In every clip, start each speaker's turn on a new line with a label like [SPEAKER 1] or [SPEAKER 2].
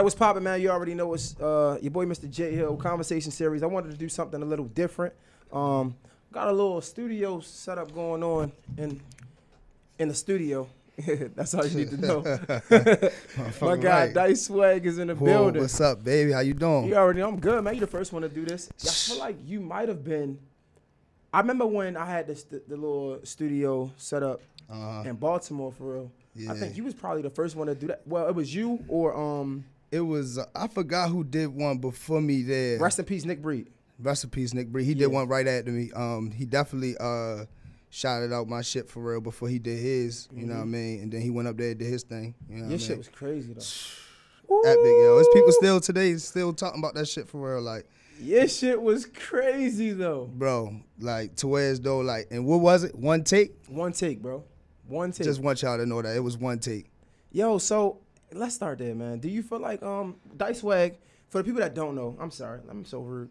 [SPEAKER 1] Right, what's poppin', man? You already know it's uh, your boy, Mr. Jay Hill, conversation series. I wanted to do something a little different. Um, got a little studio setup going on in in the studio. That's all you need to know. My guy
[SPEAKER 2] right.
[SPEAKER 1] Dice Swagg is in the
[SPEAKER 2] Whoa,
[SPEAKER 1] building.
[SPEAKER 2] what's up, baby? How you doing?
[SPEAKER 1] You already know I'm good, man. You the first one to do this. I feel like you might have been. I remember when I had this the, the little studio set up
[SPEAKER 2] Uh,
[SPEAKER 1] in Baltimore for real. I think you was probably the first one to do that. Well, it was you or um.
[SPEAKER 2] It was uh, I forgot who did one before me there.
[SPEAKER 1] Rest in peace, Nick Breed.
[SPEAKER 2] Recipes, Nick Bree. He
[SPEAKER 1] Yeah.
[SPEAKER 2] did one right after me. Um, he definitely uh shouted out my shit for real before he did his. You know what I mean? And then he went up there and did his thing. You know
[SPEAKER 1] Mm-hmm. Your shit
[SPEAKER 2] mean?
[SPEAKER 1] was crazy though.
[SPEAKER 2] Epic, yo. It's people still today still talking about that shit for real. Like,
[SPEAKER 1] Your shit was crazy though.
[SPEAKER 2] bro, like to where as though like, and what was it? One take?
[SPEAKER 1] One take, bro. One take.
[SPEAKER 2] Just want y'all to know that it was one take.
[SPEAKER 1] Yo, so let's start there, man. Do you feel like um Dice Swagg, for the people that don't know, I'm sorry, I'm so rude.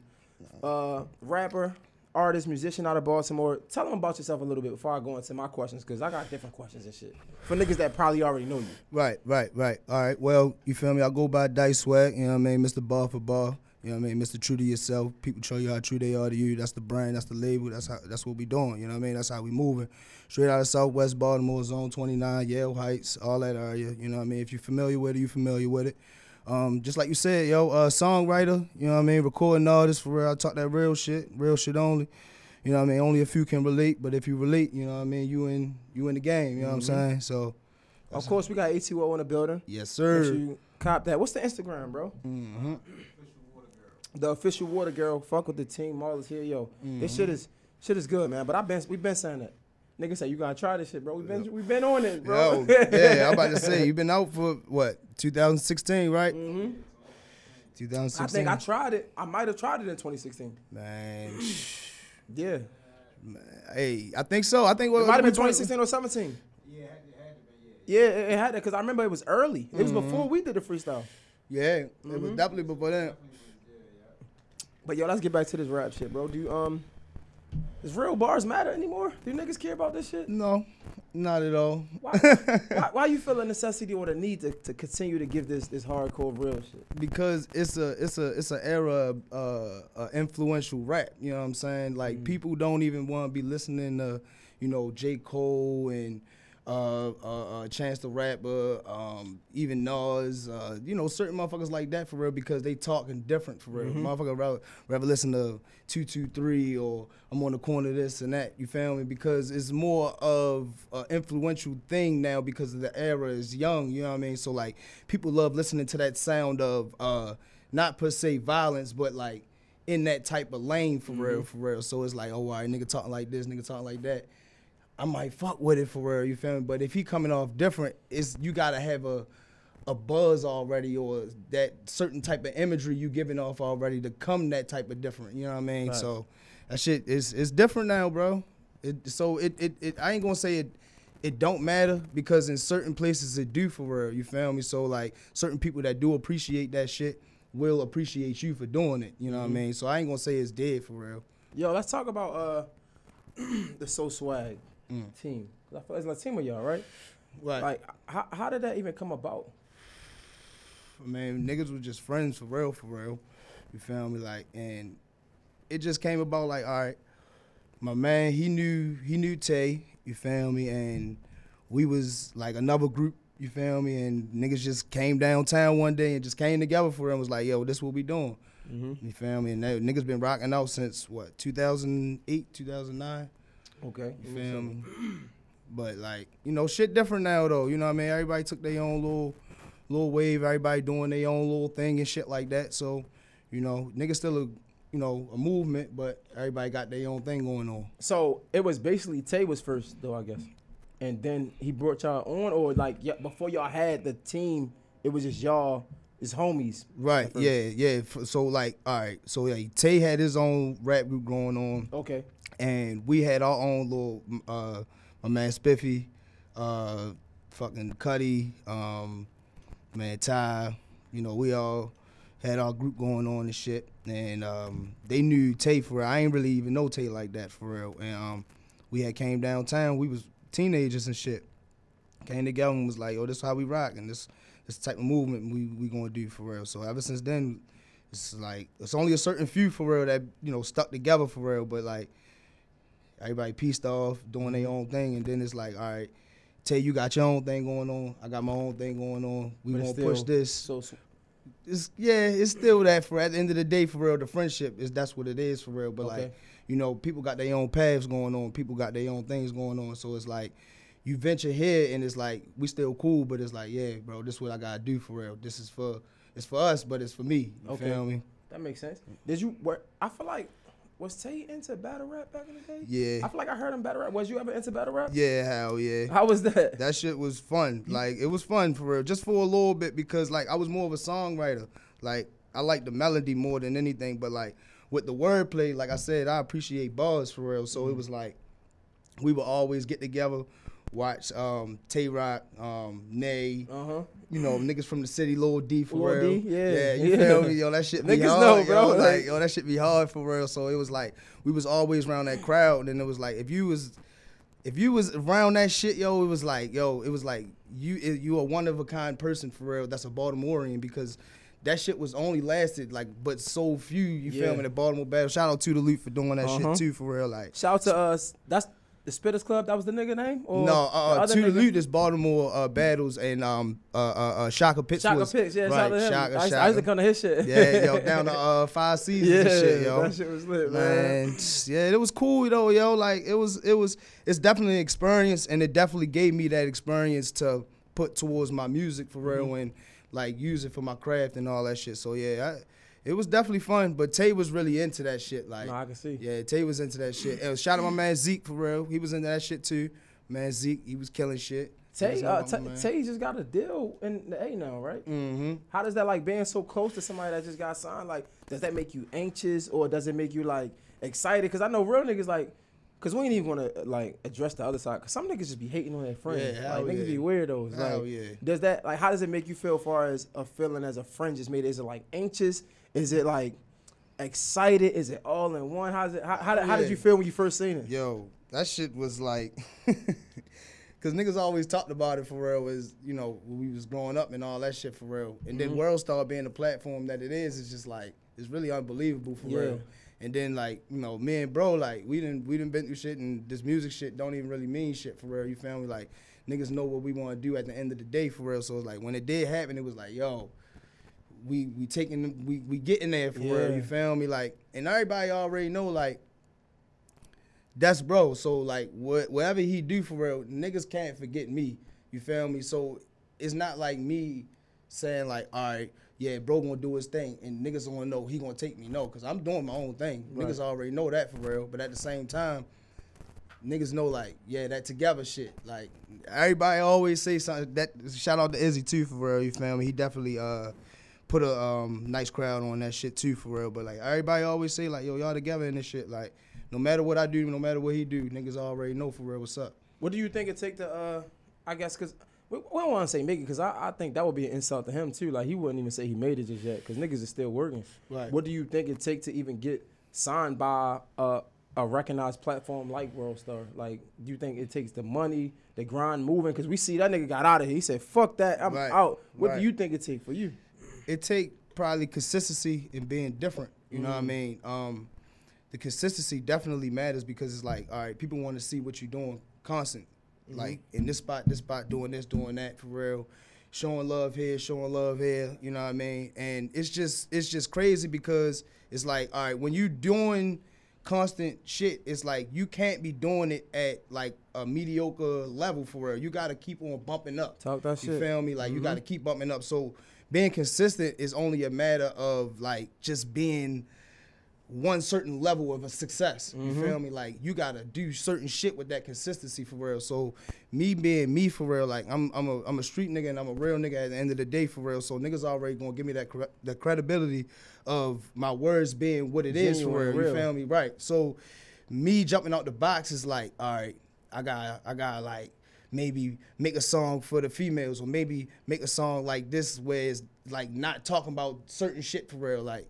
[SPEAKER 1] Uh rapper, artist, musician out of Baltimore. Tell them about yourself a little bit before I go into my questions, cause I got different questions and shit. For niggas that probably already know you.
[SPEAKER 2] Right, right, right. All right. Well, you feel me? I go by Dice Swagg, you know what I mean? Mr. Ball for Ball. You know what I mean? Mr. True to yourself. People show you how true they are to you. That's the brand, that's the label, that's how that's what we doing. You know what I mean? That's how we moving. Straight out of Southwest Baltimore, Zone 29, Yale Heights, all that area. You know what I mean? If you're familiar with it, you familiar with it. Um, just like you said, yo, uh, songwriter, you know what I mean? Recording artist for real. I talk that real shit, real shit only. You know what I mean? Only a few can relate, but if you relate, you know what I mean, you in you in the game, you know what I'm saying? So
[SPEAKER 1] Of course, we got ATO in the building.
[SPEAKER 2] Yes, sir.
[SPEAKER 1] sure you cop that. What's the Instagram, bro?
[SPEAKER 2] Mm-hmm.
[SPEAKER 1] The official water girl. Fuck with the team. Marla's here, yo. This shit is shit is good, man. But I've been we've been saying that. Nigga say you gotta try this shit, bro. We've been we been on it, bro.
[SPEAKER 2] Yo, yeah, I'm about to say you've been out for what 2016, right?
[SPEAKER 1] hmm
[SPEAKER 2] 2016.
[SPEAKER 1] I think I tried it. I might have tried it in 2016.
[SPEAKER 2] Man,
[SPEAKER 1] Yeah.
[SPEAKER 2] hey, I think so. I think what
[SPEAKER 1] It might have been
[SPEAKER 2] what point-
[SPEAKER 1] 2016 or 17. Yeah, it, had to be. Yeah, yeah. yeah it had to because I remember it was early. It was before we did the freestyle.
[SPEAKER 2] Yeah, it
[SPEAKER 1] Mm-hmm.
[SPEAKER 2] was definitely before that.
[SPEAKER 1] But yo, let's get back to this rap shit, bro. Do you, um, does real bars matter anymore? Do niggas care about this shit?
[SPEAKER 2] No, not at all.
[SPEAKER 1] Why, why, why you feel a necessity or the need to, to continue to give this this hardcore real shit?
[SPEAKER 2] because it's a it's a it's an era of uh, uh, influential rap. You know what I'm saying? Like
[SPEAKER 1] Mm.
[SPEAKER 2] people don't even want to be listening to, you know, J Cole and uh, uh, uh, Chance the Rapper, um, even Nas. Uh, you know, certain motherfuckers like that for real because they talking different for real.
[SPEAKER 1] Mm-hmm.
[SPEAKER 2] Motherfucker rather, rather listen to two two three or I'm on the corner of this and that. You feel me? Because it's more of an influential thing now because of the era is young. You know what I mean? So like people love listening to that sound of uh, not per se violence, but like in that type of lane for real, for real. So it's like, oh, all right, nigga talking like this, nigga talking like that. I might fuck with it for real, you feel me? But if he coming off different, it's you gotta have a a buzz already or that certain type of imagery you giving off already to come that type of different. You know what I mean?
[SPEAKER 1] Facts.
[SPEAKER 2] So that shit is it's different now, bro. It so it, it it I ain't gonna say it it don't matter because in certain places it do for real. You feel me? So like certain people that do appreciate that shit will appreciate you for doing it. You know what I mean? So I ain't gonna say it's dead for real.
[SPEAKER 1] Yo, let's talk about uh the So Swag team. 'Cause I feel it's like a team of y'all, right?
[SPEAKER 2] Right.
[SPEAKER 1] Like, how, how did that even come about?
[SPEAKER 2] man, niggas was just friends for real, for real. You feel me? Like, and it just came about like, all right, my man, he knew he knew Tay, you feel me, and we was like another group, you feel me, and niggas just came downtown one day and just came together for it and was like, yo, this what we doing.
[SPEAKER 1] Mm-hmm.
[SPEAKER 2] You feel me? And that, niggas been rocking out since what, 2008, 2009?
[SPEAKER 1] Okay.
[SPEAKER 2] You feel me? But like, you know, shit different now though. You know what I mean? Everybody took their own little little wave, everybody doing their own little thing and shit like that. So, you know, niggas still a you know, a movement, but everybody got their own thing going on.
[SPEAKER 1] So it was basically Tay was first, though I guess, and then he brought y'all on, or like yeah, before y'all had the team, it was just y'all, his homies.
[SPEAKER 2] Right, yeah, yeah. So like, all right, so yeah, Tay had his own rap group going on.
[SPEAKER 1] Okay.
[SPEAKER 2] And we had our own little uh my man Spiffy, uh fucking Cuddy, um man Ty, you know, we all had our group going on and shit. And um they knew Tay for real. I ain't really even know Tay like that for real. And um we had came downtown, we was teenagers and shit. Came together and was like, oh, this how we rock and this This type of movement we we gonna do for real. So ever since then, it's like it's only a certain few for real that you know stuck together for real. But like everybody pieced off, doing their own thing, and then it's like, all right, Tay, you got your own thing going on. I got my own thing going on. We
[SPEAKER 1] But
[SPEAKER 2] gonna
[SPEAKER 1] it's
[SPEAKER 2] push this.
[SPEAKER 1] So, so
[SPEAKER 2] It's yeah, it's still that for at the end of the day for real. The friendship is that's what it is for real. But
[SPEAKER 1] Okay.
[SPEAKER 2] like you know, people got their own paths going on. People got their own things going on. So it's like you venture here and it's like we still cool, but it's like yeah, bro, this is what I gotta do for real. This is for it's for us, but it's for me. You
[SPEAKER 1] Okay.
[SPEAKER 2] feel me?
[SPEAKER 1] that makes sense. Did you work? I feel like was Tay into battle rap back in the day?
[SPEAKER 2] Yeah.
[SPEAKER 1] I feel like I heard him battle rap. Was you ever into battle rap?
[SPEAKER 2] Yeah, hell yeah.
[SPEAKER 1] How was that?
[SPEAKER 2] That shit was fun. Like it was fun for real, just for a little bit because like I was more of a songwriter. Like I like the melody more than anything, but like with the wordplay, like I said, I appreciate bars for real. So it was like we would always get together, watch um Tay Roc, um Nay,
[SPEAKER 1] Uh huh.
[SPEAKER 2] you know niggas from the city, Lil D for
[SPEAKER 1] Lil
[SPEAKER 2] real.
[SPEAKER 1] D, yeah,
[SPEAKER 2] yeah, you
[SPEAKER 1] yeah.
[SPEAKER 2] feel me? Yo, that shit be
[SPEAKER 1] Niggas
[SPEAKER 2] hard,
[SPEAKER 1] know, bro,
[SPEAKER 2] Yo,
[SPEAKER 1] like-
[SPEAKER 2] like yo, that shit be hard for real. So it was like we was always around that crowd, and it was like if you was if you was around that shit, yo, it was like, yo, it was like you it, you a one of a kind person for real. That's a Baltimorean because that shit was only lasted like but so few. You
[SPEAKER 1] Yeah.
[SPEAKER 2] feel me? The Baltimore battle. Shout out to the Loot for doing that
[SPEAKER 1] Uh-huh.
[SPEAKER 2] shit too for real. Like
[SPEAKER 1] Shout out to us. That's the Spitters Club. That was the nigga name. Or
[SPEAKER 2] no, uh, to the? Loot is Baltimore uh, battles and um uh uh, uh Shaka Pitts
[SPEAKER 1] Shaka
[SPEAKER 2] was
[SPEAKER 1] Pitts. Yeah,
[SPEAKER 2] right,
[SPEAKER 1] shout out to him.
[SPEAKER 2] Shaka,
[SPEAKER 1] I, used,
[SPEAKER 2] Shaka.
[SPEAKER 1] I used to come to his shit.
[SPEAKER 2] yeah, yo, down to uh five seasons
[SPEAKER 1] yeah,
[SPEAKER 2] and shit, yo.
[SPEAKER 1] that shit was lit, man.
[SPEAKER 2] Man, yeah, it was cool though, yo. Like it was, it was, it's definitely an experience, and it definitely gave me that experience to put towards my music for real,
[SPEAKER 1] Mm-hmm.
[SPEAKER 2] and like use it for my craft and all that shit. So yeah, I, it was definitely fun. But Tay was really into that shit, like
[SPEAKER 1] No, I can see.
[SPEAKER 2] yeah, Tay was into that shit. And shout out my man Zeke for real, he was into that shit too. Man Zeke, he was killing shit.
[SPEAKER 1] Tay, uh, Tay, just got a deal in the A now, right?
[SPEAKER 2] Mm-hmm.
[SPEAKER 1] How does that like being so close to somebody that just got signed? Like, does that make you anxious or does it make you like excited? Because I know real niggas like, because we ain't even want to like address the other side. Because some niggas just be hating on their friends.
[SPEAKER 2] Yeah,
[SPEAKER 1] like niggas be
[SPEAKER 2] yeah.
[SPEAKER 1] weirdos.
[SPEAKER 2] Hell
[SPEAKER 1] like,
[SPEAKER 2] yeah.
[SPEAKER 1] Does that like how does it make you feel? As far as a feeling as a friend just made, is it like anxious? Is it like excited? Is it all in one? How's it? How, how, did- how did you feel when you first seen it?
[SPEAKER 2] Yo, that shit was like, cause niggas always talked about it for real. Was you know when we was growing up and all that shit for real. And then
[SPEAKER 1] Mhm.
[SPEAKER 2] World Star being the platform that it is, it's just like it's really unbelievable for
[SPEAKER 1] Yeah.
[SPEAKER 2] real. And then like you know me and bro like we didn't we didn't been through shit and this music shit don't even really mean shit for real. You feel me? Like niggas know what we want to do at the end of the day for real. So it's like when it did happen, it was like yo. We we taking we we getting there for real. You feel me? Like and everybody already know like that's bro. So like what whatever he do for real, niggas can't forget me. You feel me? So it's not like me saying like, all right, yeah, bro gonna do his thing, and niggas gonna know he gonna take me. No, cause I'm doing my own thing.
[SPEAKER 1] Right.
[SPEAKER 2] Niggas already know that for real. But at the same time, niggas know like, yeah, that together shit. Like everybody always say something. That shout out to Izzy too for real. You feel me? He definitely uh put a um nice crowd on that shit too for real. But like everybody always say like, yo, y'all together in this shit. Like no matter what I do, no matter what he do, niggas already know for real what's up.
[SPEAKER 1] What do you think it take to? Uh, I guess because we, we don't want to say make it because I, I think that would be an insult to him too. Like he wouldn't even say he made it just yet because niggas is still working.
[SPEAKER 2] Right.
[SPEAKER 1] What do you think it take to even get signed by a, a recognized platform like World Star? Like, do you think it takes the money, the grind, moving? Because we see that nigga got out of here. He said, "Fuck that, I'm
[SPEAKER 2] Right.
[SPEAKER 1] out." What
[SPEAKER 2] Right.
[SPEAKER 1] do you think it take for you?
[SPEAKER 2] It take probably consistency and being different. You know what I
[SPEAKER 1] Mhm.
[SPEAKER 2] mean? Um, the consistency definitely matters because it's like, all right, people want to see what you're doing constant. Like in this spot, this spot, doing this, doing that for real. Showing love here, showing love here, you know what I mean? And it's just it's just crazy because it's like, all right, when you're doing constant shit, it's like you can't be doing it at like a mediocre level for real. You gotta keep on bumping up.
[SPEAKER 1] Talk that
[SPEAKER 2] You
[SPEAKER 1] shit.
[SPEAKER 2] feel me? Like you
[SPEAKER 1] Mhm.
[SPEAKER 2] got to keep bumping up. So being consistent is only a matter of like just being one certain level of a success. You
[SPEAKER 1] Mhm.
[SPEAKER 2] feel me? Like you got to do certain shit with that consistency for real. So me being me for real, like I'm I'm a I'm a street nigga and I'm a real nigga at the end of the day for real. So niggas already gonna give me that cre- the credibility of my words being what it is
[SPEAKER 1] Genuine,
[SPEAKER 2] for real.
[SPEAKER 1] real.
[SPEAKER 2] You feel me? Right. So me jumping out the box is like, all right, I got I got like maybe make a song for the females or maybe make a song like this where it's like not talking about certain shit for real. Like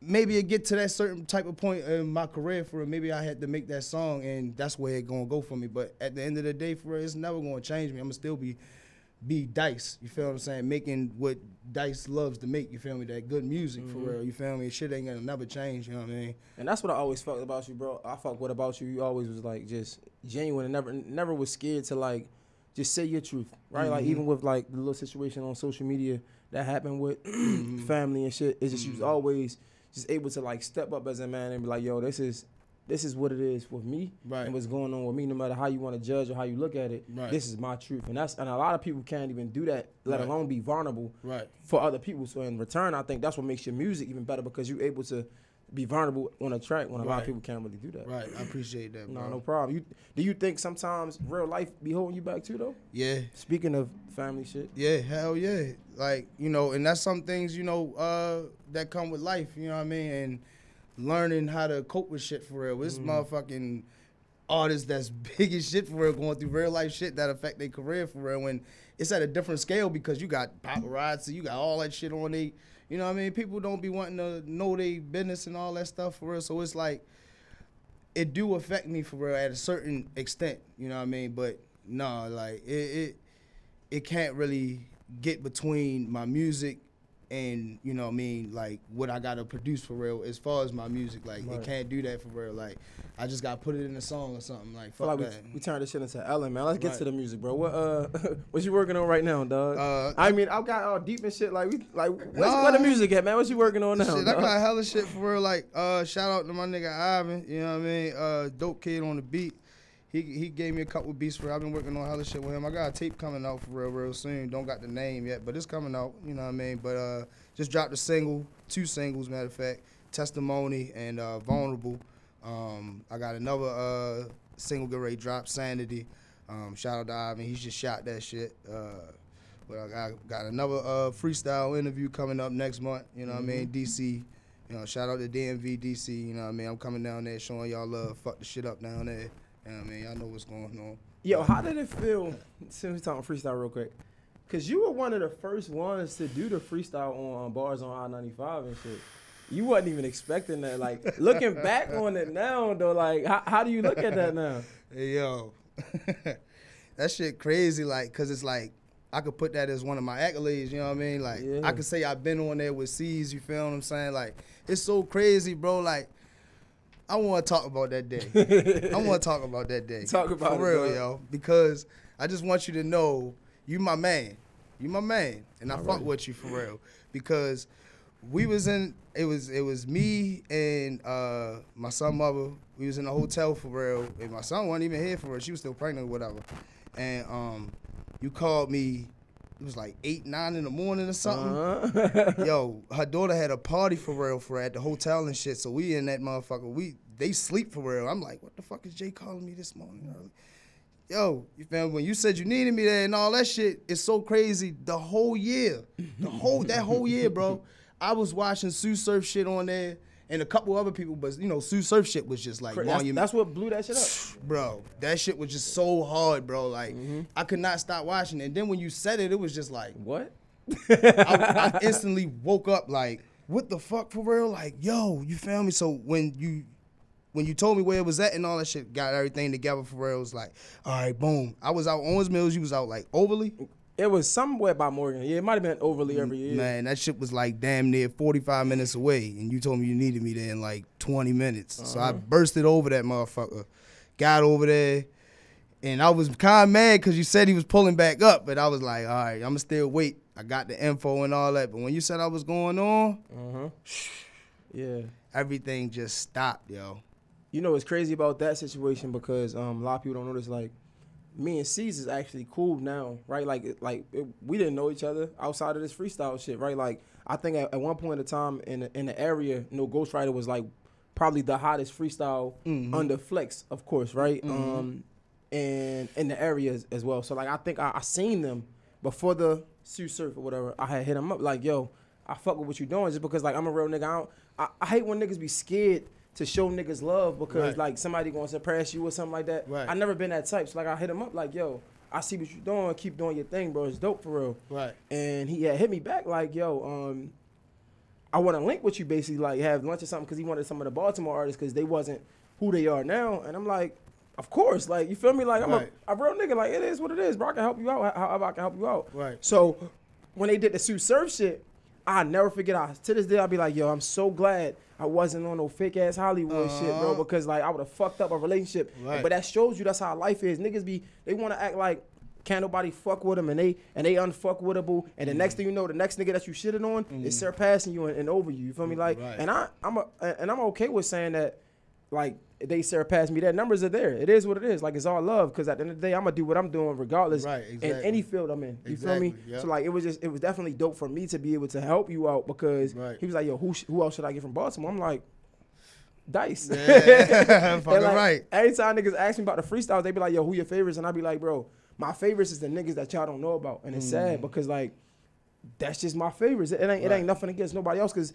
[SPEAKER 2] maybe it get to that certain type of point in my career for. Maybe I had to make that song and that's where it gonna go for me. But at the end of the day, for real, it's never gonna change me. I'm gonna still be be Dice. You feel what I'm saying? Making what Dice loves to make. You feel me? That good music
[SPEAKER 1] Mm-hmm.
[SPEAKER 2] for real. You feel me? Shit ain't gonna never change. You know what I mean?
[SPEAKER 1] And that's what I always felt about you, bro. I felt what about you. You always was like just genuine and never never was scared to like just say your truth, right? Like
[SPEAKER 2] Mhm.
[SPEAKER 1] even with like the little situation on social media that happened with
[SPEAKER 2] Mm-hmm.
[SPEAKER 1] family and shit. It's just you was always just able to like step up as a man and be like, yo, this is this is what it is with me
[SPEAKER 2] Right.
[SPEAKER 1] and what's going on with me. No matter how you want to judge or how you look at it,
[SPEAKER 2] Right.
[SPEAKER 1] this is my truth. And that's and a lot of people can't even do that, let
[SPEAKER 2] Right.
[SPEAKER 1] alone be vulnerable
[SPEAKER 2] Right.
[SPEAKER 1] for other people. So in return, I think that's what makes your music even better because you're able to be vulnerable on a track when a lot of people can't really do that.
[SPEAKER 2] Right. I appreciate that, bro.
[SPEAKER 1] No, no problem. You do you think sometimes real life be holding you back too though?
[SPEAKER 2] Yeah.
[SPEAKER 1] Speaking of family shit.
[SPEAKER 2] Yeah, hell yeah. Like, you know, and that's some things, you know, uh, that come with life, you know what I mean? And learning how to cope with shit for real. This mm. motherfucking artists that's big as shit for real going through real life shit that affect their career for real when it's at a different scale because you got paparazzi, you got all that shit on they you know what I mean? People don't be wanting to know their business and all that stuff for real. So it's like it do affect me for real at a certain extent, you know what I mean? But no, like it it it can't really get between my music and you know what I mean like what I gotta produce for real as far as my music like
[SPEAKER 1] Right.
[SPEAKER 2] it can't do that for real like I just gotta put it in a song or something like fuck
[SPEAKER 1] like we,
[SPEAKER 2] that.
[SPEAKER 1] we turned this shit into Ellen, man. Let's get
[SPEAKER 2] Right.
[SPEAKER 1] to the music, bro. What uh, what you working on right now, dog?
[SPEAKER 2] Uh,
[SPEAKER 1] I mean, I got all deep and shit. Like we, like where's,
[SPEAKER 2] Nah.
[SPEAKER 1] where the music at, man? What you working on now?
[SPEAKER 2] Shit, I got hella shit for real. Like, uh, shout out to my nigga Ivan. You know what I mean? Uh, dope kid on the beat. He he gave me a couple beats for. I've been working on hella shit with him. I got a tape coming out for real, real soon. Don't got the name yet, but it's coming out. You know what I mean? But uh, just dropped a single, two singles, matter of fact, testimony and uh, vulnerable. Um, I got another uh single get ready drop, sanity. Um, shout out to Ivan. He's just shot that shit. Uh, but I got, got another uh, freestyle interview coming up next month. You know what I mean? DC. You know, shout out to DMV DC. You know what I mean? I'm coming down there showing y'all love. Fuck the shit up down there. You know what I mean? Y'all know what's going on.
[SPEAKER 1] Yo, how did it feel? Since we talking freestyle real quick, cause you were one of the first ones to do the freestyle on um, bars on I ninety five and shit. You wasn't even expecting that. Like looking back on it now, though, like how, how do you look at that now?
[SPEAKER 2] Hey yo, that shit crazy. Like, cause it's like I could put that as one of my accolades. You know what I mean? Like,
[SPEAKER 1] Yeah.
[SPEAKER 2] I could say I've been on there with C's. You feel what I'm saying? Like, it's so crazy, bro. Like, I want to talk about that day. I want to talk about that day.
[SPEAKER 1] Talk about
[SPEAKER 2] for
[SPEAKER 1] it,
[SPEAKER 2] real,
[SPEAKER 1] dog.
[SPEAKER 2] yo. Because I just want you to know you my man. You my man, and I
[SPEAKER 1] All
[SPEAKER 2] fuck with you for real. Because we was in it was it was me and uh my son mother. We was in a hotel for real, and my son wasn't even here for real. She was still pregnant or whatever. And um, you called me. It was like eight, nine in the morning or something.
[SPEAKER 1] Uh-huh.
[SPEAKER 2] Yo, her daughter had a party for real for her at the hotel and shit. So we in that motherfucker. We they sleep for real. I'm like, what the fuck is Jay calling me this morning early? Yo, you feel me? When you said you needed me there and all that shit, it's so crazy. The whole year, the whole that whole year, bro. I was watching Sue Surf shit on there and a couple other people, but you know, Sue Surf shit was just like
[SPEAKER 1] that's,
[SPEAKER 2] monument
[SPEAKER 1] that's what blew that shit up.
[SPEAKER 2] bro. That shit was just so hard, bro. Like
[SPEAKER 1] Mm-hmm.
[SPEAKER 2] I could not stop watching. it. And then when you said it, it was just like
[SPEAKER 1] What?
[SPEAKER 2] I, I instantly woke up like, what the fuck for real? Like, yo, you feel me? So when you when you told me where it was at and all that shit, got everything together for real. It was like, all right, boom. I was out Owings Mills. You was out like Overlea.
[SPEAKER 1] It was somewhere by Morgan. Yeah, it might have been Overlea every year.
[SPEAKER 2] Man, that shit was like damn near 45 minutes away. And you told me you needed me there in like 20 minutes. So I bursted over that motherfucker. Got over there. And I was kind of mad because you said he was pulling back up. But I was like, all right, I'm going to still wait. I got the info and all that. But when you said I was going on,
[SPEAKER 1] Uh-huh. Yeah.
[SPEAKER 2] everything just stopped, yo.
[SPEAKER 1] You know what's crazy about that situation because um, a lot of people don't know this. Like, me and C's is actually cool now, right? Like, like it, we didn't know each other outside of this freestyle shit, right? Like, I think at, at one point in time in the, in the area, you know, Ghostwriter was like probably the hottest freestyle
[SPEAKER 2] Mhm.
[SPEAKER 1] under Flex, of course, right?
[SPEAKER 2] Mhm.
[SPEAKER 1] Um, and in the area as, well. So like, I think I, I seen them before the Sue Surf or whatever. I had hit them up like, yo, I fuck with what you doing just because like I'm a real nigga. I, don't, I, I hate when niggas be scared to show niggas love because
[SPEAKER 2] Right.
[SPEAKER 1] like somebody gonna suppress you or something like that.
[SPEAKER 2] Right.
[SPEAKER 1] I never been that type. So like I hit him up like, yo, I see what you doing. Keep doing your thing, bro. It's dope for real.
[SPEAKER 2] Right.
[SPEAKER 1] And he had hit me back like, yo, um, I want to link with you basically, like have lunch or something, because he wanted some of the Baltimore artists because they wasn't who they are now. And I'm like, of course, like you feel me? Like I'm
[SPEAKER 2] Right.
[SPEAKER 1] a, a real nigga. Like it is what it is, bro. I can help you out. However, I can help you out.
[SPEAKER 2] Right.
[SPEAKER 1] So when they did the Sue Surf shit, I never forget. I to this day I'll be like, yo, I'm so glad I wasn't on no fake ass Hollywood shit, bro. Because like I would have fucked up a relationship.
[SPEAKER 2] Right.
[SPEAKER 1] But that shows you that's how life is. Niggas be they want to act like. Can't nobody fuck with them and they and they unfuckwittable and the
[SPEAKER 2] Mm.
[SPEAKER 1] next thing you know the next nigga that you shitted on is surpassing you and, and over you you feel me like
[SPEAKER 2] Right.
[SPEAKER 1] and I I'm a, and I'm okay with saying that like they surpass me. That numbers are there. It is what it is. Like it's all love. Because at the end of the day, I'm gonna do what I'm doing regardless.
[SPEAKER 2] Right,
[SPEAKER 1] In any field I'm in. You feel me?
[SPEAKER 2] Exactly, yeah.
[SPEAKER 1] So like it was just it was definitely dope for me to be able to help you out because
[SPEAKER 2] Right.
[SPEAKER 1] he was like, yo, who sh- who else should I get from Baltimore? I'm like. Dice.
[SPEAKER 2] Yeah, fucking
[SPEAKER 1] like,
[SPEAKER 2] right.
[SPEAKER 1] Every time niggas ask me about the freestyles, they be like, "Yo, who your favorites?" And I be like, "Bro, my favorites is the niggas that y'all don't know about." And it's sad because like that's just my favorites. It ain't it
[SPEAKER 2] Mm.
[SPEAKER 1] Ain't nothing against nobody else because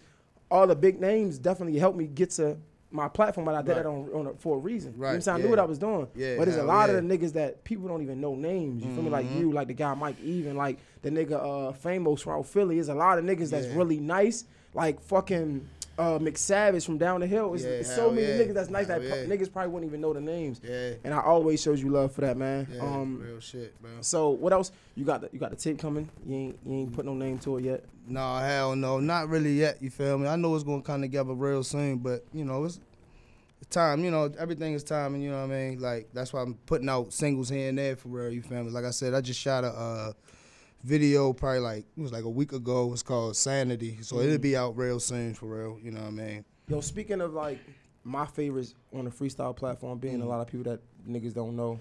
[SPEAKER 1] all the big names definitely helped me get to my platform, but I did
[SPEAKER 2] Right.
[SPEAKER 1] that on, on a, for a reason. You know what I'm
[SPEAKER 2] Right,
[SPEAKER 1] saying? I knew what I was doing.
[SPEAKER 2] Yeah,
[SPEAKER 1] but there's a lot
[SPEAKER 2] yeah.
[SPEAKER 1] of the niggas that people don't even know names. You feel me? Like
[SPEAKER 2] Mhm.
[SPEAKER 1] you, like the guy Mike Even, like the nigga uh famous from Philly. There's a lot of niggas that's really nice. Like fucking uh McSavage from down the hill. It's,
[SPEAKER 2] Yeah,
[SPEAKER 1] it's so many
[SPEAKER 2] yeah.
[SPEAKER 1] niggas that's nice that
[SPEAKER 2] Hell
[SPEAKER 1] pro-
[SPEAKER 2] yeah.
[SPEAKER 1] niggas probably wouldn't even know the names.
[SPEAKER 2] Yeah.
[SPEAKER 1] And I always shows you love for that, man.
[SPEAKER 2] Yeah,
[SPEAKER 1] um,
[SPEAKER 2] real shit, bro.
[SPEAKER 1] so what else? You got the you got the tape coming. You ain't you ain't put no name to it yet.
[SPEAKER 2] No, hell no, not really yet. You feel me? I know it's gonna come together real soon, but you know it's, it's time. You know everything is time, and you know what I mean. Like that's why I'm putting out singles here and there for real. You feel me? Like I said, I just shot a uh, video probably like it was like a week ago. It's called Sanity, so it'll be out real soon for real. You know what I mean?
[SPEAKER 1] Yo, speaking of like my favorites on the freestyle platform, being a lot of people that niggas don't know,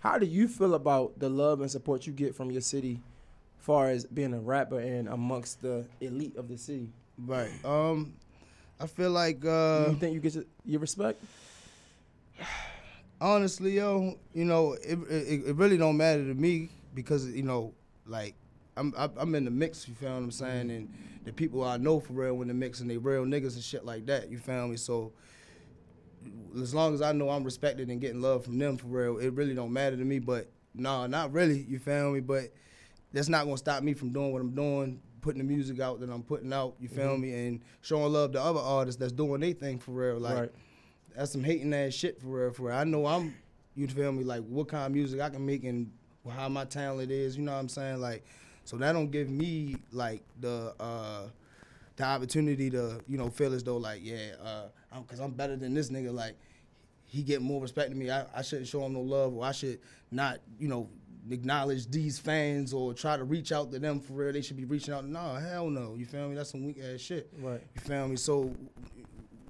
[SPEAKER 1] how do you feel about the love and support you get from your city, far as being a rapper and amongst the elite of the city?
[SPEAKER 2] Right. Um, I feel like uh,
[SPEAKER 1] you think you get your, your respect?
[SPEAKER 2] honestly, yo, you know, it, it it really don't matter to me because you know, like I'm I'm in the mix. You feel what I'm saying? Mm-hmm. And the people I know for real in the mix and they real niggas and shit like that. You feel me? So as long as I know I'm respected and getting love from them for real, it really don't matter to me. But no, not really. You feel me? But that's not gonna stop me from doing what I'm doing, putting the music out that I'm putting out. You feel mm-hmm. me? And showing love to other artists that's doing their thing for real. Like
[SPEAKER 1] right.
[SPEAKER 2] that's some hating ass shit for real. For real. I know I'm. You feel me? Like what kind of music I can make and how my talent is. You know what I'm saying? Like, so that don't give me like the uh the opportunity to you know feel as though like yeah, uh, I'm, cause I'm better than this nigga. Like he get more respect than me. I, I shouldn't show him no love or I should not you know acknowledge these fans or try to reach out to them for real. They should be reaching out. No, hell no. You feel me? That's some weak ass shit.
[SPEAKER 1] Right.
[SPEAKER 2] You feel me? So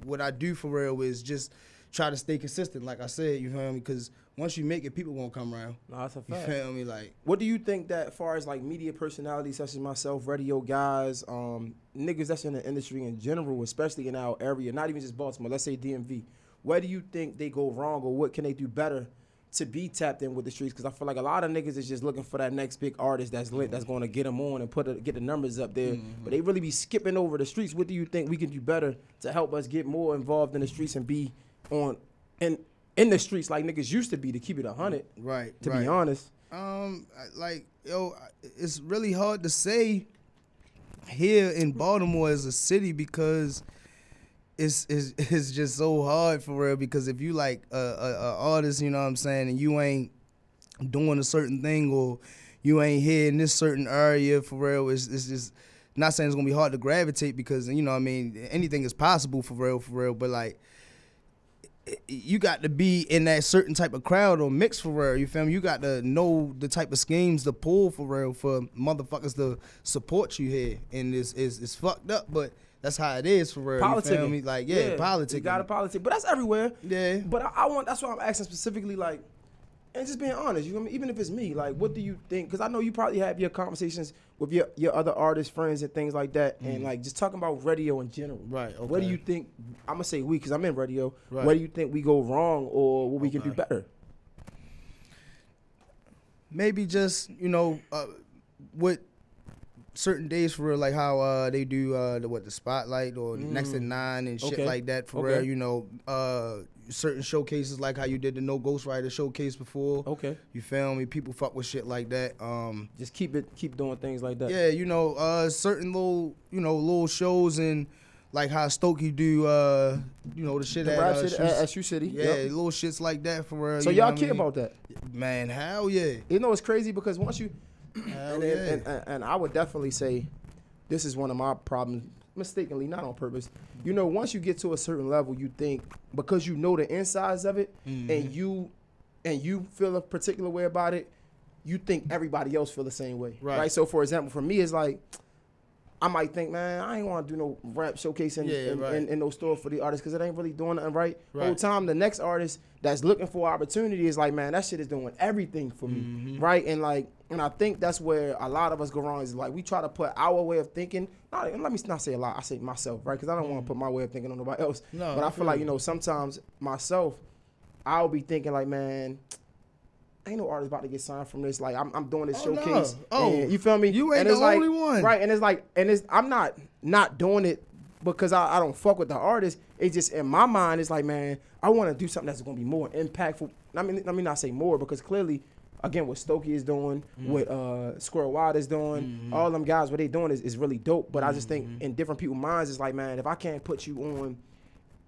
[SPEAKER 2] what I do for real is just try to stay consistent. Like I said, you feel me? Because once you make it, people gonna come around.
[SPEAKER 1] No, that's a fact.
[SPEAKER 2] You feel me? Like
[SPEAKER 1] What do you think that, far as like media personalities such as myself, radio guys, um, niggas that's in the industry in general, especially in our area, not even just Baltimore, let's say DMV, where do you think they go wrong or what can they do better to be tapped in with the streets? Because I feel like a lot of niggas is just looking for that next big artist that's lit, that's going to get them on and put a, get the numbers up there, but they really be skipping over the streets. What do you think we can do better to help us get more involved in the streets and be on in in the streets like niggas used to be to keep it a hundred?
[SPEAKER 2] right,
[SPEAKER 1] To
[SPEAKER 2] right.
[SPEAKER 1] be honest.
[SPEAKER 2] Um, like yo, it's really hard to say here in Baltimore as a city because it's it's, it's just so hard for real. Because if you like a, a, a artist, you know what I'm saying, and you ain't doing a certain thing or you ain't here in this certain area for real, it's it's just not saying it's gonna be hard to gravitate because you know what I mean anything is possible for real for real, but like you got to be in that certain type of crowd or mix for real. You feel me? You got to know the type of schemes to pull for real for motherfuckers to support you here. And it's it's, it's fucked up, but that's how it is for real. You feel me? Like yeah, politics.
[SPEAKER 1] You got to politics, but that's everywhere.
[SPEAKER 2] Yeah.
[SPEAKER 1] But I, I want. That's why I'm asking specifically, like, and just being honest. You know, I mean? even if it's me, like, what do you think? Because I know you probably have your conversations with your your other artist friends and things like that, and like just talking about radio in general.
[SPEAKER 2] Mm-hmm. Right,
[SPEAKER 1] What do you think? I'm gonna say we, because I'm in radio.
[SPEAKER 2] Right.
[SPEAKER 1] Where do you think we go wrong, or what we can do better?
[SPEAKER 2] maybe just you know uh, with certain days for real, like how uh, they do uh, the what the spotlight or next at nine and shit
[SPEAKER 1] Okay.
[SPEAKER 2] like that for
[SPEAKER 1] Okay.
[SPEAKER 2] real. You know, uh, certain showcases like how you did the No Ghostwriter showcase before.
[SPEAKER 1] Okay.
[SPEAKER 2] You feel me? People fuck with shit like that. Um,
[SPEAKER 1] Just keep it, keep doing things like that.
[SPEAKER 2] yeah, you know, uh, certain little, you know, little shows and like how Stokey do, uh, you know, the shit
[SPEAKER 1] The
[SPEAKER 2] at, uh,
[SPEAKER 1] shit at, at Shoe City.
[SPEAKER 2] yeah,
[SPEAKER 1] Yep.
[SPEAKER 2] little shits like that for real.
[SPEAKER 1] So y'all
[SPEAKER 2] what I
[SPEAKER 1] care
[SPEAKER 2] mean?
[SPEAKER 1] about that?
[SPEAKER 2] Man, hell yeah,
[SPEAKER 1] You know it's crazy because once you
[SPEAKER 2] hell
[SPEAKER 1] and,
[SPEAKER 2] yeah.
[SPEAKER 1] and, and, and I would definitely say this is one of my problems, mistakenly, not on purpose. You know, once you get to a certain level, you think because you know the insides of it,
[SPEAKER 2] Mm-hmm.
[SPEAKER 1] and you and you feel a particular way about it, you think everybody else feel the same way,
[SPEAKER 2] Right.
[SPEAKER 1] right? So, for example, for me, it's like. I might think, man, I ain't want to do no rap showcase in,
[SPEAKER 2] Yeah,
[SPEAKER 1] in,
[SPEAKER 2] right.
[SPEAKER 1] in, in no store for the artists because it ain't really doing nothing right.
[SPEAKER 2] Right.
[SPEAKER 1] Whole time, the next artist that's looking for opportunity is like, man, that shit is doing everything for me,
[SPEAKER 2] Mm-hmm.
[SPEAKER 1] right? And like, and I think that's where a lot of us go wrong is like we try to put our way of thinking. Not, let me not say a lot. I say myself, right? Because I don't want to put my way of thinking on nobody else.
[SPEAKER 2] Mm. No,
[SPEAKER 1] but I feel like
[SPEAKER 2] you
[SPEAKER 1] know sometimes myself, I'll be thinking like, man. Ain't no artist about to get signed from this. Like I'm, I'm doing this
[SPEAKER 2] Oh, no.
[SPEAKER 1] showcase.
[SPEAKER 2] Oh,
[SPEAKER 1] and you feel me?
[SPEAKER 2] you ain't
[SPEAKER 1] And it's
[SPEAKER 2] the
[SPEAKER 1] like-
[SPEAKER 2] only one.
[SPEAKER 1] right? And it's like, and it's I'm not not doing it because I, I don't fuck with the artist. It's just in my mind, it's like, man, I want to do something that's gonna be more impactful. I mean, let me not say more because clearly, again, what Stokey is doing,
[SPEAKER 2] Mm-hmm.
[SPEAKER 1] what uh, Squirrel Wild is doing, all them guys, what they doing is, is really dope. But I just think
[SPEAKER 2] Mm-hmm.
[SPEAKER 1] in different people's minds, it's like, man, if I can't put you on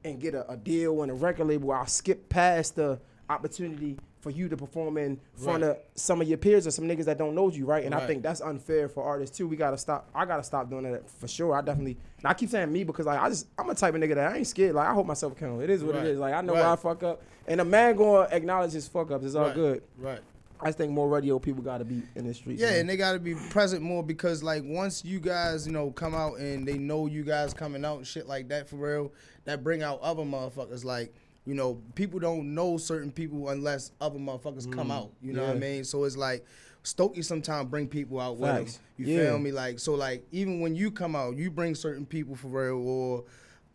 [SPEAKER 1] and get a, a deal and a record label, I'll skip past the opportunity for you to perform in front
[SPEAKER 2] Right.
[SPEAKER 1] of some of your peers or some niggas that don't know you, right? And I think that's unfair for artists too. We gotta stop. I gotta stop doing that for sure. I definitely. And I keep saying me because like I just I'm a type of nigga that I ain't scared. Like I hold myself accountable. It is what
[SPEAKER 2] Right.
[SPEAKER 1] it is. Like I know
[SPEAKER 2] Right.
[SPEAKER 1] where I fuck up, and a man to acknowledge his fuck ups. It's all
[SPEAKER 2] Right.
[SPEAKER 1] good.
[SPEAKER 2] right.
[SPEAKER 1] I just think more radio people gotta be in the streets.
[SPEAKER 2] Yeah,
[SPEAKER 1] man.
[SPEAKER 2] and they got to be present more because like once you guys, you know, come out and they know you guys coming out and shit like that for real, that bring out other motherfuckers. Like you know, people don't know certain people unless other motherfuckers come out. You know what I
[SPEAKER 1] Mm,
[SPEAKER 2] mean? So it's like Stokey sometimes bring people out with him. You
[SPEAKER 1] Yeah.
[SPEAKER 2] feel me? Like so, like even when you come out, you bring certain people for real or.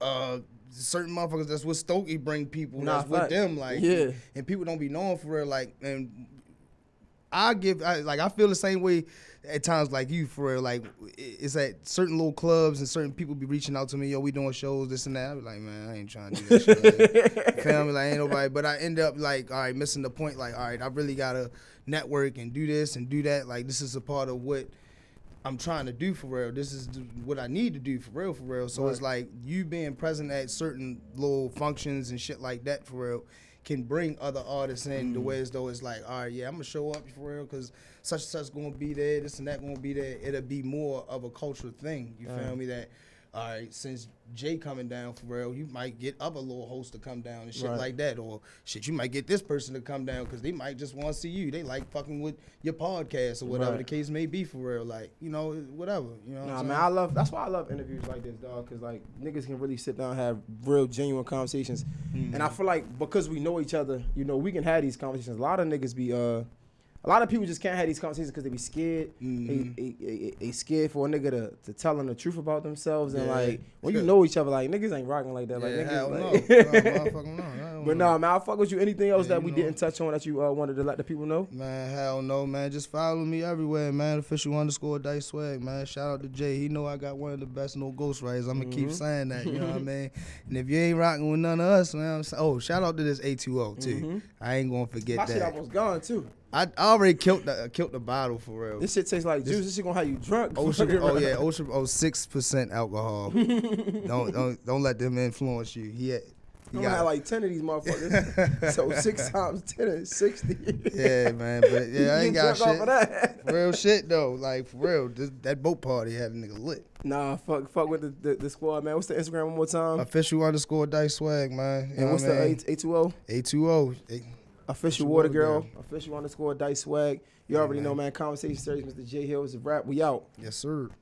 [SPEAKER 2] uh Certain motherfuckers that's what Stokey bring people
[SPEAKER 1] Nah,
[SPEAKER 2] that's with them like
[SPEAKER 1] Yeah.
[SPEAKER 2] and people don't be knowing for real like and I give I, like I feel the same way at times like you for real. Like it's at certain little clubs and certain people be reaching out to me, yo, we doing shows, this and that. I be like, man, I ain't trying to do that shit. Like, you? Like ain't nobody. But I end up like, all right, missing the point. Like, all right, I really gotta network and do this and do that. Like this is a part of what. I'm trying to do for real. This is what I need to do for real, for real. So it's like you being present at certain little functions and shit like that for real can bring other artists in the mm. way as though it's like, all right, yeah, I'm gonna show up for real because such and such gonna be there, this and that gonna be there. It'll be more of a cultural thing. You feel me? That all right, since Jay coming down for real, you might get other little hosts to come down and shit
[SPEAKER 1] Right.
[SPEAKER 2] like that, or shit, you might get this person to come down because they might just want to see you. They like fucking with your podcast or whatever
[SPEAKER 1] Right.
[SPEAKER 2] the case may be for real. Like you know, whatever. You know. what
[SPEAKER 1] Nah,
[SPEAKER 2] I'm
[SPEAKER 1] man,
[SPEAKER 2] saying?
[SPEAKER 1] I love. That's why I love interviews like this, dog. Cause like niggas can really sit down and have real, genuine conversations. And I feel like because we know each other, you know, we can have these conversations. A lot of niggas be, uh, a lot of people just can't have these conversations because they be scared.
[SPEAKER 2] Mhm.
[SPEAKER 1] They, they, they, scared for a nigga to, to tell them the truth about themselves. And
[SPEAKER 2] Yeah.
[SPEAKER 1] like when you know each other, like niggas ain't rocking like that. Like
[SPEAKER 2] yeah,
[SPEAKER 1] niggas, like,
[SPEAKER 2] no. no, no.
[SPEAKER 1] But
[SPEAKER 2] no.
[SPEAKER 1] nah, man, I fuck with you. Anything else
[SPEAKER 2] Yeah,
[SPEAKER 1] that we
[SPEAKER 2] know.
[SPEAKER 1] didn't touch on that you uh, wanted to let the people know?
[SPEAKER 2] Man, hell no, man. Just follow me everywhere, man. Official underscore dice swagg, man. Shout out to Jay. He know I got one of the best no ghostwriters. I'm gonna keep
[SPEAKER 1] Mhm.
[SPEAKER 2] saying that. You know what I mean? And if you ain't rocking with none of us, man. I'm oh, shout out to this A2O too.
[SPEAKER 1] Mhm.
[SPEAKER 2] I ain't gonna forget
[SPEAKER 1] My shit
[SPEAKER 2] that.
[SPEAKER 1] almost gone too.
[SPEAKER 2] I, already killed the uh, killed the bottle for real.
[SPEAKER 1] This shit tastes like juice. This shit gonna have you drunk.
[SPEAKER 2] Ocean, oh yeah, Ocean, oh six percent alcohol. don't don't don't let them influence you. He, had- he got
[SPEAKER 1] have like ten of these motherfuckers. so six times ten is sixty.
[SPEAKER 2] yeah, man. But yeah, I ain't got shit.
[SPEAKER 1] of.
[SPEAKER 2] Real shit though, like for real. This, that boat party had a nigga lit.
[SPEAKER 1] Nah, fuck, fuck with the, the, the squad, man. What's the Instagram one more time?
[SPEAKER 2] Official underscore dice swagg, man. You
[SPEAKER 1] and what's the? A two O?
[SPEAKER 2] A two O.
[SPEAKER 1] Official Water Girl.
[SPEAKER 2] Girl.
[SPEAKER 1] Official underscore Dice Swagg. You already know,
[SPEAKER 2] man.
[SPEAKER 1] man. Conversation series, Mr. Jay Hill is a rap. We out.
[SPEAKER 2] Yes, sir.